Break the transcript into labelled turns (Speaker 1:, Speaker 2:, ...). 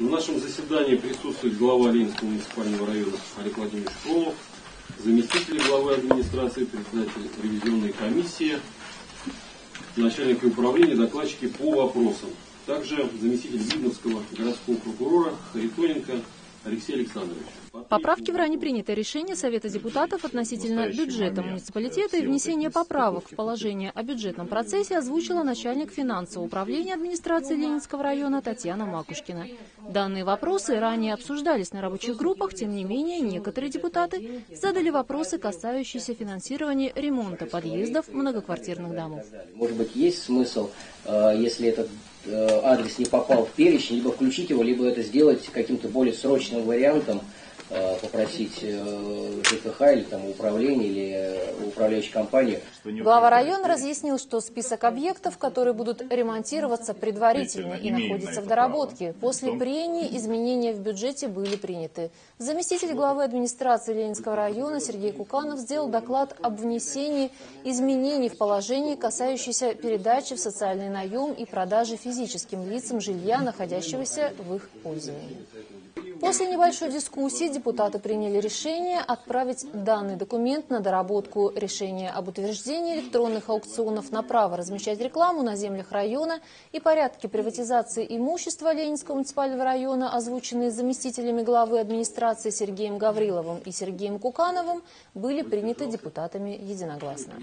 Speaker 1: На нашем заседании присутствует глава Ленинского муниципального района Олег Владимирович Фролов, заместитель главы администрации, председатель ревизионной комиссии, начальники управления, докладчики по вопросам. Также заместитель Видновского городского прокурора Харитоненко Алексей Александрович.
Speaker 2: Поправки в ранее принятое решение Совета депутатов относительно бюджета муниципалитета и внесение поправок в положение о бюджетном процессе озвучила начальник финансового управления администрации Ленинского района Татьяна Макушкина. Данные вопросы ранее обсуждались на рабочих группах, тем не менее некоторые депутаты задали вопросы, касающиеся финансирования ремонта подъездов многоквартирных домов.
Speaker 3: Может быть, есть смысл, э, если этот э, адрес не попал в перечень, либо включить его, либо это сделать каким-то более срочным вариантом, попросить э, ЖКХ или там управление или э, управляющей компании.
Speaker 2: Глава района разъяснил, что список объектов, которые будут ремонтироваться предварительно и находятся в доработке. После прений изменения в бюджете были приняты. Заместитель главы администрации Ленинского района Сергей Куканов сделал доклад об внесении изменений в положение, касающиеся передачи в социальный наем и продажи физическим лицам жилья, находящегося в их пользовании. После небольшой дискуссии депутаты приняли решение отправить данный документ на доработку решения об утверждении электронных аукционов на право размещать рекламу на землях района и порядке приватизации имущества Ленинского муниципального района, озвученные заместителями главы администрации Сергеем Гавриловым и Сергеем Кукановым, были приняты депутатами единогласно.